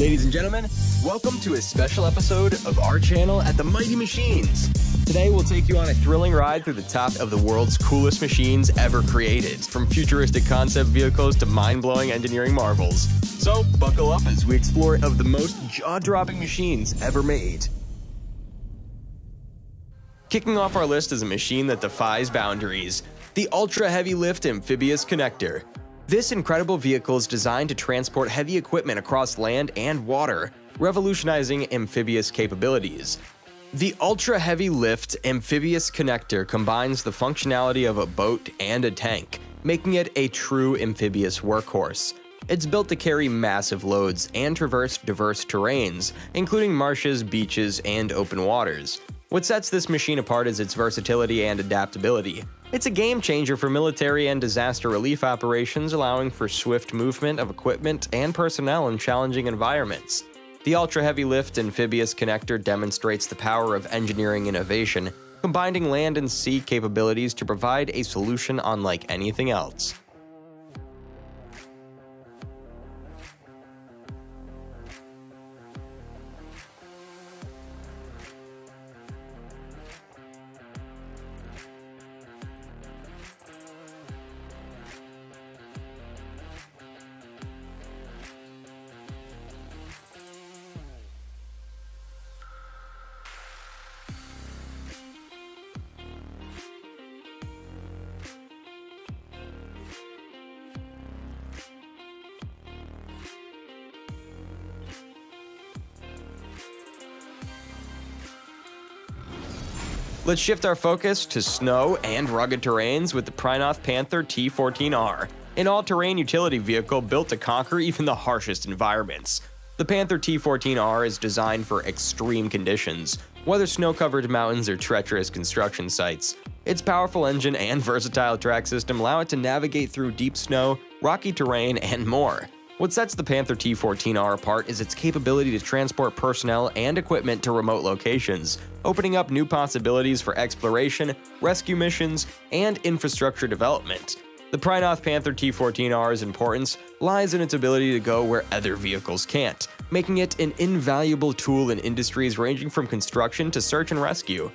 Ladies and gentlemen, welcome to a special episode of our channel at the Mighty Machines. Today, we'll take you on a thrilling ride through the top of the world's coolest machines ever created, from futuristic concept vehicles to mind blowing engineering marvels. So, buckle up as we explore of the most jaw dropping machines ever made. Kicking off our list is a machine that defies boundaries the Ultra Heavy Lift Amphibious Connector. This incredible vehicle is designed to transport heavy equipment across land and water, revolutionizing amphibious capabilities. The Ultra Heavy Lift Amphibious Connector combines the functionality of a boat and a tank, making it a true amphibious workhorse. It's built to carry massive loads and traverse diverse terrains, including marshes, beaches, and open waters. What sets this machine apart is its versatility and adaptability. It's a game changer for military and disaster relief operations, allowing for swift movement of equipment and personnel in challenging environments. The Ultra Heavy Lift Amphibious Connector demonstrates the power of engineering innovation, combining land and sea capabilities to provide a solution unlike anything else. Let's shift our focus to snow and rugged terrains with the Prinoth Panther T14R, an all-terrain utility vehicle built to conquer even the harshest environments. The Panther T14R is designed for extreme conditions, whether snow-covered mountains or treacherous construction sites. Its powerful engine and versatile track system allow it to navigate through deep snow, rocky terrain, and more. What sets the Panther T14R apart is its capability to transport personnel and equipment to remote locations, opening up new possibilities for exploration, rescue missions, and infrastructure development. The Prinoth Panther T14R's importance lies in its ability to go where other vehicles can't, making it an invaluable tool in industries ranging from construction to search and rescue.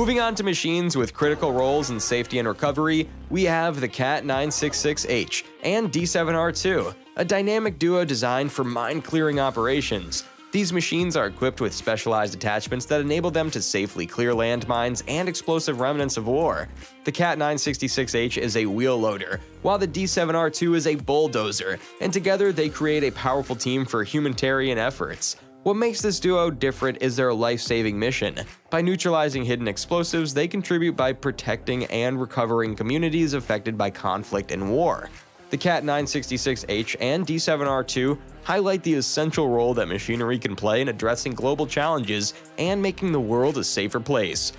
Moving on to machines with critical roles in safety and recovery, we have the CAT 966H and D7R2, a dynamic duo designed for mine clearing operations. These machines are equipped with specialized attachments that enable them to safely clear landmines and explosive remnants of war. The CAT 966H is a wheel loader, while the D7R2 is a bulldozer, and together they create a powerful team for humanitarian efforts. What makes this duo different is their life-saving mission. By neutralizing hidden explosives, they contribute by protecting and recovering communities affected by conflict and war. The CAT 966H and D7R2 highlight the essential role that machinery can play in addressing global challenges and making the world a safer place.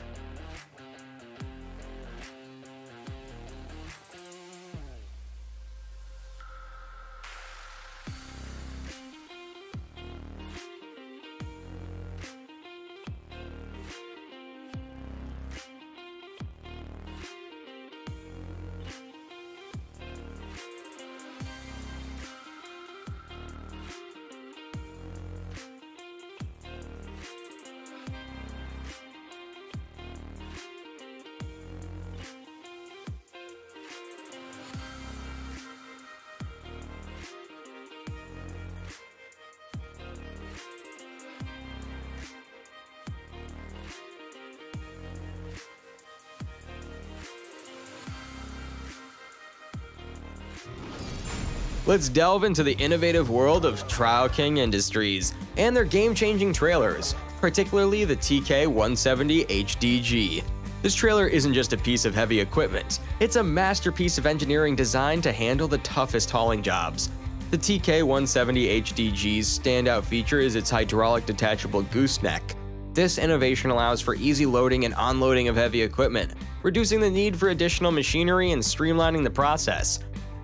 Let's delve into the innovative world of Trail King Industries and their game-changing trailers, particularly the TK170 HDG. This trailer isn't just a piece of heavy equipment, it's a masterpiece of engineering designed to handle the toughest hauling jobs. The TK170 HDG's standout feature is its hydraulic detachable gooseneck. This innovation allows for easy loading and unloading of heavy equipment, reducing the need for additional machinery and streamlining the process.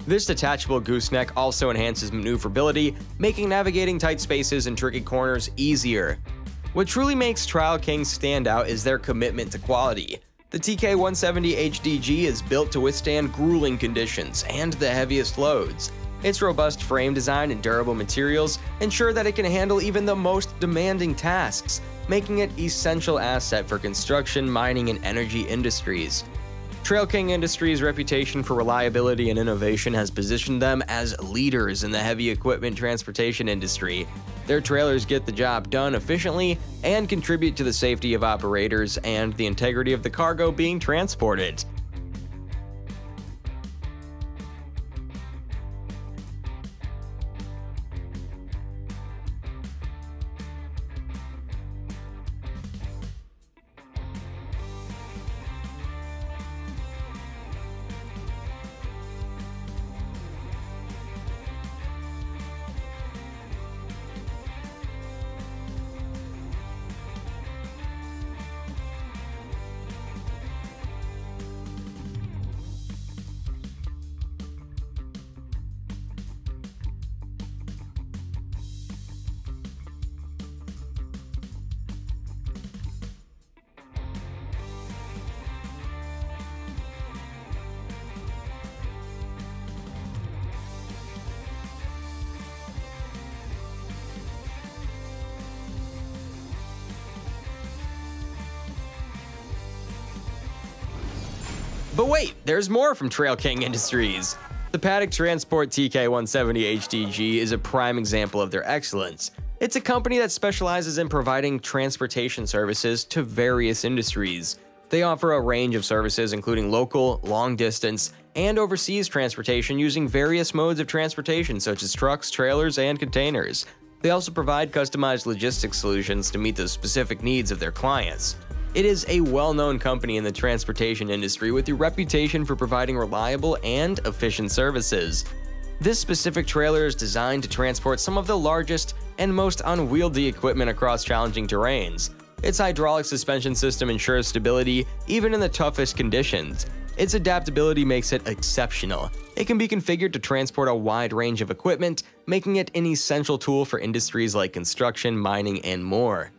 This detachable gooseneck also enhances maneuverability, making navigating tight spaces and tricky corners easier. What truly makes Trail Kings stand out is their commitment to quality. The TK170 HDG is built to withstand grueling conditions and the heaviest loads. Its robust frame design and durable materials ensure that it can handle even the most demanding tasks, making it an essential asset for construction, mining, and energy industries. Trail King Industries' reputation for reliability and innovation has positioned them as leaders in the heavy equipment transportation industry. Their trailers get the job done efficiently and contribute to the safety of operators and the integrity of the cargo being transported. But wait, there's more from Trail King Industries. The Paddock Transport TK170 HDG is a prime example of their excellence. It's a company that specializes in providing transportation services to various industries. They offer a range of services including local, long distance, and overseas transportation using various modes of transportation such as trucks, trailers, and containers. They also provide customized logistics solutions to meet the specific needs of their clients. It is a well-known company in the transportation industry with a reputation for providing reliable and efficient services. This specific trailer is designed to transport some of the largest and most unwieldy equipment across challenging terrains. Its hydraulic suspension system ensures stability even in the toughest conditions. Its adaptability makes it exceptional. It can be configured to transport a wide range of equipment, making it an essential tool for industries like construction, mining, and more.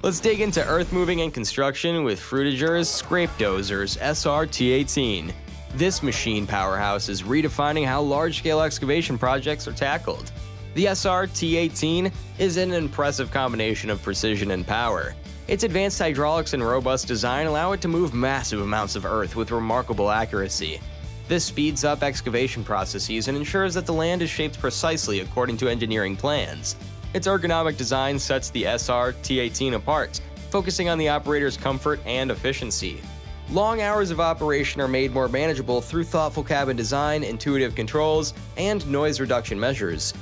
Let's dig into earth moving and construction with Frutiger's Scrape Dozers SR-T18. This machine powerhouse is redefining how large-scale excavation projects are tackled. The SR-T18 is an impressive combination of precision and power. Its advanced hydraulics and robust design allow it to move massive amounts of earth with remarkable accuracy. This speeds up excavation processes and ensures that the land is shaped precisely according to engineering plans. Its ergonomic design sets the SR T18 apart, focusing on the operator's comfort and efficiency. Long hours of operation are made more manageable through thoughtful cabin design, intuitive controls, and noise reduction measures.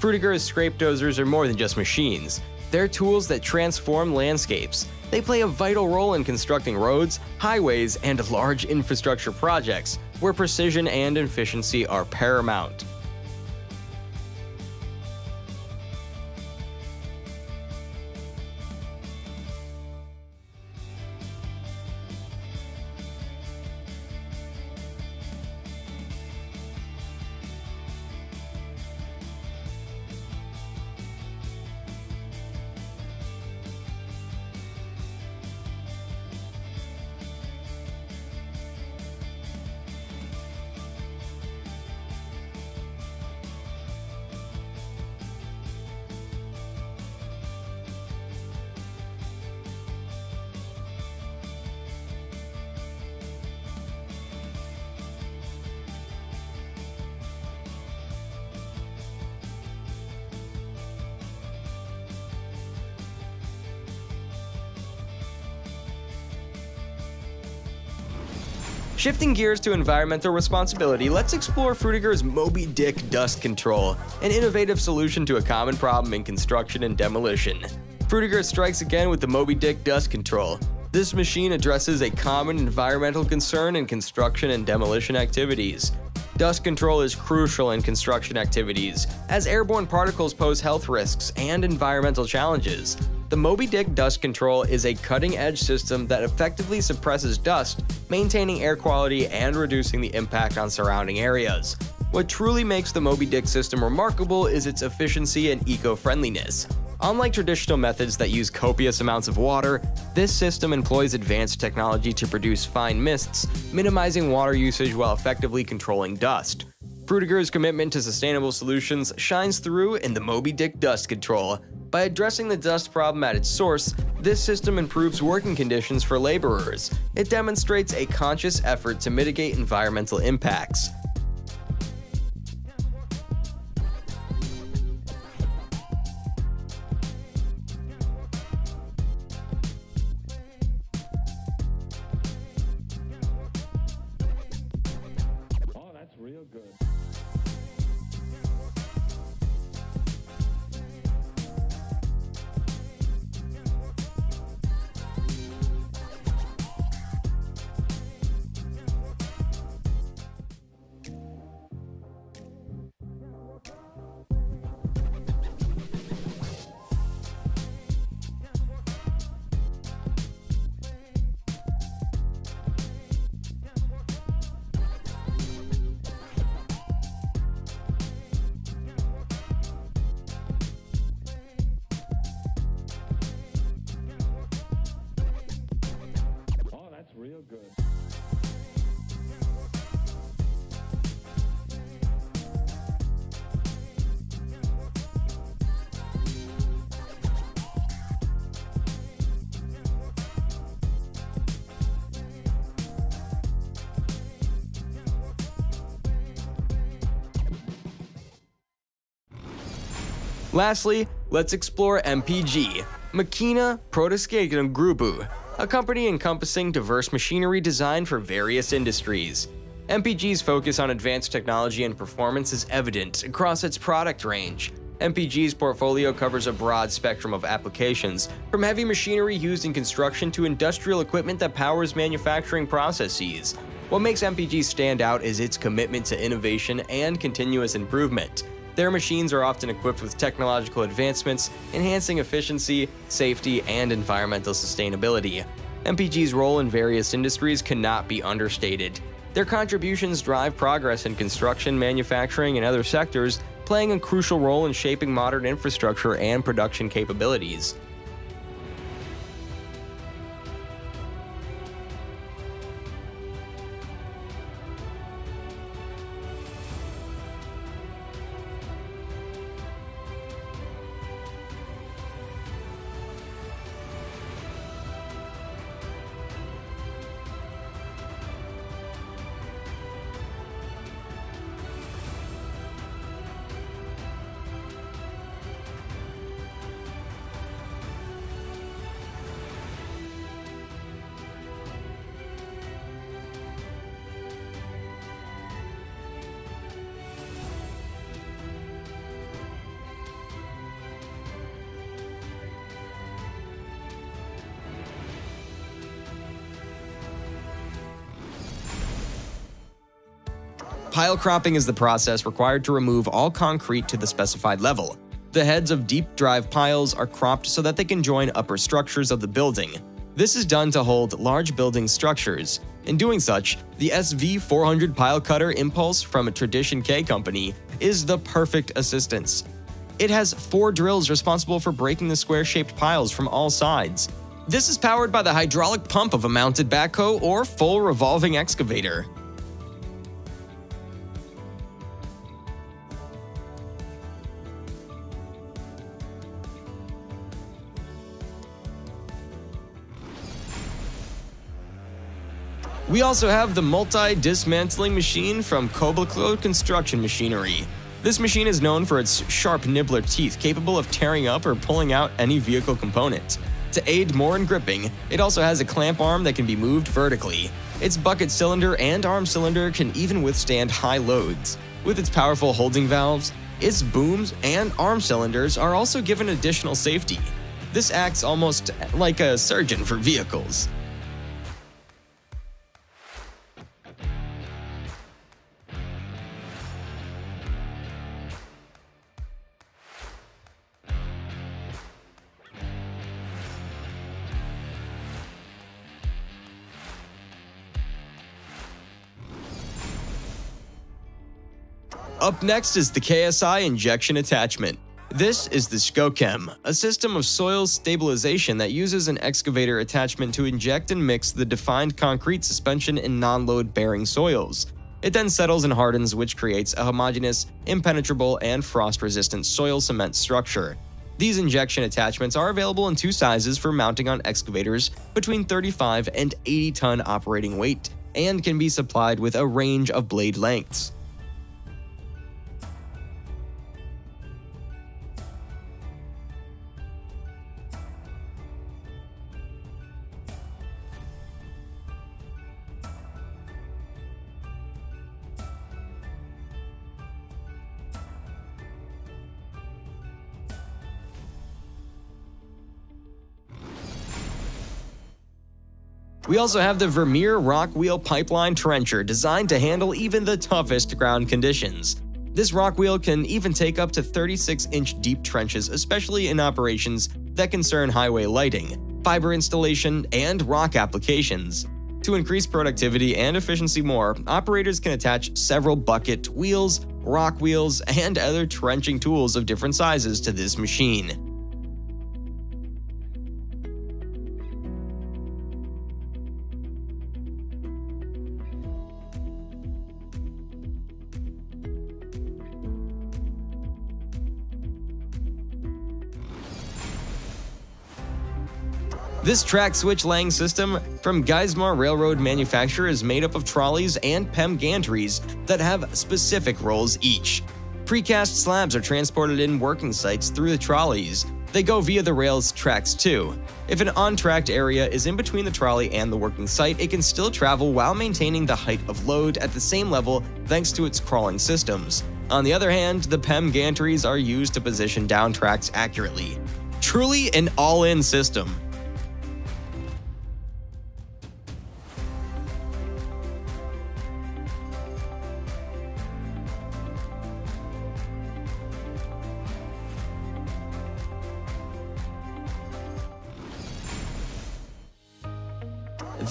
Frutiger's scrape dozers are more than just machines. They're tools that transform landscapes. They play a vital role in constructing roads, highways, and large infrastructure projects, where precision and efficiency are paramount. Shifting gears to environmental responsibility, let's explore Frutiger's Moby Dick Dust Control, an innovative solution to a common problem in construction and demolition. Frutiger strikes again with the Moby Dick Dust Control. This machine addresses a common environmental concern in construction and demolition activities. Dust control is crucial in construction activities, as airborne particles pose health risks and environmental challenges. The Moby Dick Dust Control is a cutting-edge system that effectively suppresses dust, maintaining air quality and reducing the impact on surrounding areas. What truly makes the Moby Dick system remarkable is its efficiency and eco-friendliness. Unlike traditional methods that use copious amounts of water, this system employs advanced technology to produce fine mists, minimizing water usage while effectively controlling dust. Frutiger's commitment to sustainable solutions shines through in the Moby Dick Dust Control, by addressing the dust problem at its source, this system improves working conditions for laborers. It demonstrates a conscious effort to mitigate environmental impacts. Lastly, let's explore MPG, Makina Protoskegan Grubu, a company encompassing diverse machinery designed for various industries. MPG's focus on advanced technology and performance is evident across its product range. MPG's portfolio covers a broad spectrum of applications, from heavy machinery used in construction to industrial equipment that powers manufacturing processes. What makes MPG stand out is its commitment to innovation and continuous improvement. Their machines are often equipped with technological advancements, enhancing efficiency, safety, and environmental sustainability. MPG's role in various industries cannot be understated. Their contributions drive progress in construction, manufacturing, and other sectors, playing a crucial role in shaping modern infrastructure and production capabilities. Pile cropping is the process required to remove all concrete to the specified level. The heads of deep drive piles are cropped so that they can join upper structures of the building. This is done to hold large building structures. In doing such, the SV400 pile cutter Impulse from Tradition K company is the perfect assistance. It has four drills responsible for breaking the square-shaped piles from all sides. This is powered by the hydraulic pump of a mounted backhoe or full revolving excavator. We also have the multi-dismantling machine from Kobelco Construction Machinery. This machine is known for its sharp nibbler teeth capable of tearing up or pulling out any vehicle component. To aid more in gripping, it also has a clamp arm that can be moved vertically. Its bucket cylinder and arm cylinder can even withstand high loads. With its powerful holding valves, its booms and arm cylinders are also given additional safety. This acts almost like a surgeon for vehicles. Up next is the KSI injection attachment. This is the SCOChem, a system of soil stabilization that uses an excavator attachment to inject and mix the defined concrete suspension in non-load bearing soils. It then settles and hardens which creates a homogeneous, impenetrable, and frost-resistant soil cement structure. These injection attachments are available in two sizes for mounting on excavators between 35 and 80 ton operating weight, and can be supplied with a range of blade lengths. We also have the Vermeer Rock Wheel Pipeline Trencher designed to handle even the toughest ground conditions. This rock wheel can even take up to 36-inch deep trenches, especially in operations that concern highway lighting, fiber installation, and rock applications. To increase productivity and efficiency more, operators can attach several bucket wheels, rock wheels, and other trenching tools of different sizes to this machine. This track switch laying system from Geismar Railroad manufacturer is made up of trolleys and PEM gantries that have specific roles each. Precast slabs are transported in working sites through the trolleys. They go via the rails tracks too. If an untracked area is in between the trolley and the working site, it can still travel while maintaining the height of load at the same level thanks to its crawling systems. On the other hand, the PEM gantries are used to position down tracks accurately. Truly an all-in system.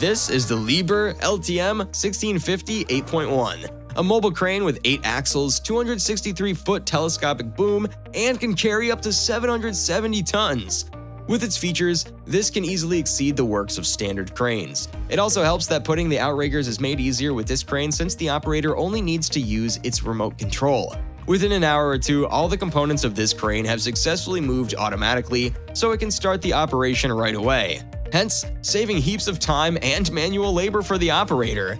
This is the Liebherr LTM 1650 8.1, a mobile crane with 8 axles, 263-foot telescopic boom, and can carry up to 770 tons. With its features, this can easily exceed the works of standard cranes. It also helps that putting the outriggers is made easier with this crane since the operator only needs to use its remote control. Within an hour or two, all the components of this crane have successfully moved automatically, so it can start the operation right away hence saving heaps of time and manual labor for the operator.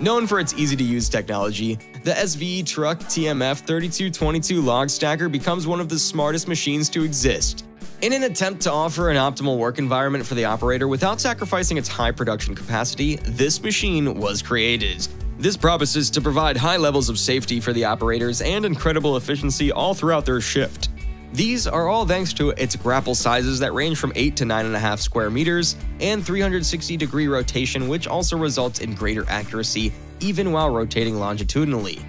Known for its easy-to-use technology, the Svetruck TMF 3222 log stacker becomes one of the smartest machines to exist. In an attempt to offer an optimal work environment for the operator without sacrificing its high production capacity, this machine was created. This promises to provide high levels of safety for the operators and incredible efficiency all throughout their shift. These are all thanks to its grapple sizes that range from 8 to 9.5 square meters and 360 degree rotation, which also results in greater accuracy even while rotating longitudinally.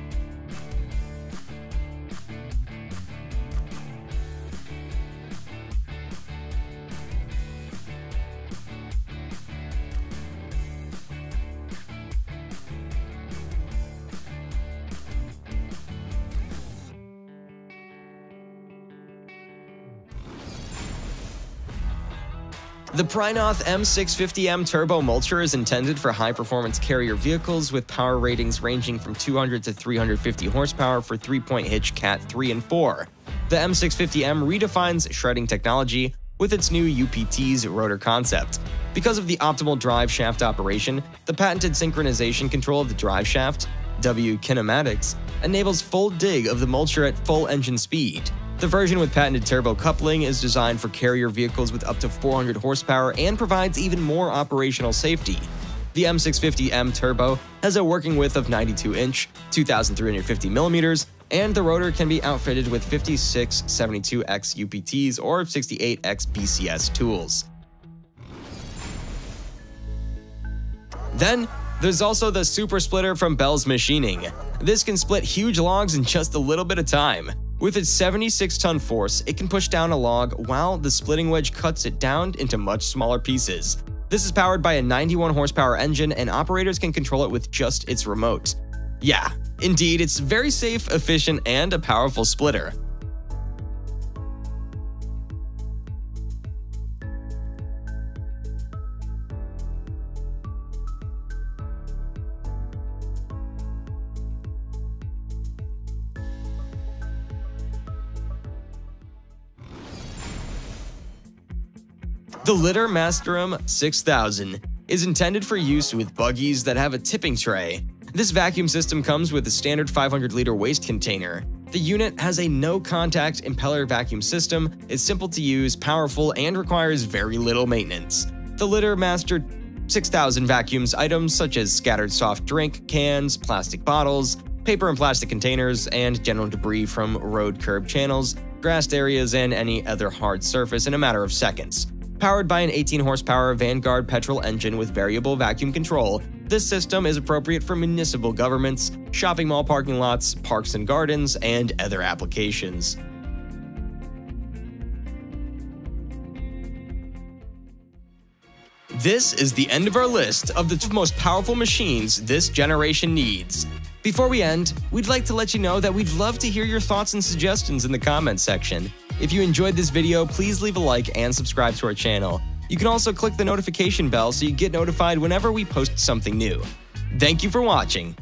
The Prinoth M650M Turbo Mulcher is intended for high-performance carrier vehicles with power ratings ranging from 200 to 350 horsepower for three-point hitch Cat 3 and 4. The M650M redefines shredding technology with its new UPT's rotor concept. Because of the optimal drive shaft operation, the patented synchronization control of the drive shaft, W Kinematics, enables full dig of the mulcher at full engine speed. The version with patented turbo coupling is designed for carrier vehicles with up to 400 horsepower and provides even more operational safety. The M650M Turbo has a working width of 92 inch, 2,350 millimeters, and the rotor can be outfitted with 56 72X UPTs or 68X BCS tools. Then, there's also the Super Splitter from Bell's Machining. This can split huge logs in just a little bit of time. With its 76-ton force, it can push down a log while the splitting wedge cuts it down into much smaller pieces. This is powered by a 91 horsepower engine and operators can control it with just its remote. Yeah, indeed, it's very safe, efficient, and a powerful splitter. The Litter Masterum 6000 is intended for use with buggies that have a tipping tray. This vacuum system comes with a standard 500-liter waste container. The unit has a no-contact impeller vacuum system, is simple to use, powerful, and requires very little maintenance. The Litter Master 6000 vacuums items such as scattered soft drink cans, plastic bottles, paper and plastic containers, and general debris from road curb channels, grassed areas, and any other hard surface in a matter of seconds. Powered by an 18 horsepower Vanguard petrol engine with variable vacuum control, this system is appropriate for municipal governments, shopping mall parking lots, parks and gardens, and other applications. This is the end of our list of the two most powerful machines this generation needs. Before we end, we'd like to let you know that we'd love to hear your thoughts and suggestions in the comments section. If you enjoyed this video, please leave a like and subscribe to our channel. You can also click the notification bell so you get notified whenever we post something new. Thank you for watching.